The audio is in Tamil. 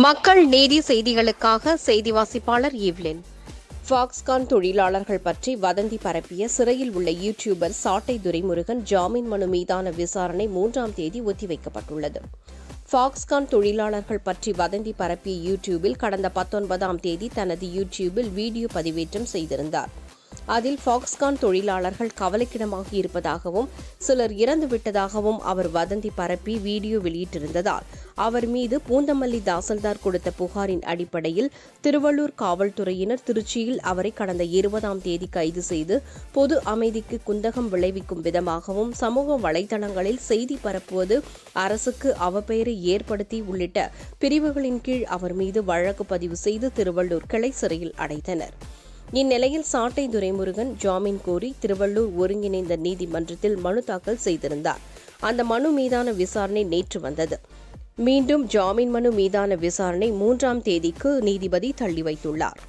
மக்கள் நீதி செய்திகளுக்காக செய்தி வாசிப்பாளர் ஈவ்லின். ஃபாக்ஸ்கான் தொழிலாளர்கள் பற்றி வதந்தி பரப்பிய சிறையில் உள்ள யூடியூபர் சாட்டை துரைமுருகன் ஜாமீன் மனு மீதான விசாரணை மூன்றாம் தேதி ஒத்திவைக்கப்பட்டுள்ளது. ஃபாக்ஸ்கான் தொழிலாளர்கள் பற்றி வதந்தி பரப்பிய யூடியூபில் கடந்த பத்தொன்பதாம் தேதி தனது யூடியூபில் வீடியோ பதிவேற்றம் செய்திருந்தார். அதில் ஃபாக்ஸ்கான் தொழிலாளர்கள் கவலைக்கிடமாக இருப்பதாகவும் சிலர் இறந்துவிட்டதாகவும் அவர் வதந்தி பரப்பி வீடியோ வெளியிட்டிருந்ததால் அவர் மீது பூந்தமல்லி தாசில்தார் கொடுத்த புகாரின் அடிப்படையில் திருவள்ளூர் காவல்துறையினர் திருச்சியில் அவரை கடந்த இருபதாம் தேதி கைது செய்து பொது அமைதிக்கு குந்தகம் விளைவிக்கும் விதமாகவும் சமூக வலைதளங்களில் செய்தி பரப்புவது அரசுக்கு அவப்பெயரை ஏற்படுத்தி உள்ளிட்ட பிரிவுகளின் கீழ் அவர் மீது வழக்கு பதிவு செய்து திருவள்ளூர் கிளை சிறையில் அடைத்தனர். இந்நிலையில் சாட்டை துரைமுருகன் ஜாமீன் கோரி திருவள்ளூர் ஒருங்கிணைந்த நீதிமன்றத்தில் மனு தாக்கல் செய்திருந்தார். அந்த மனு மீதான விசாரணை நேற்று வந்தது. மீண்டும் ஜாமீன் மனு மீதான விசாரணை மூன்றாம் தேதிக்கு நீதிபதி தள்ளி வைத்துள்ளார்.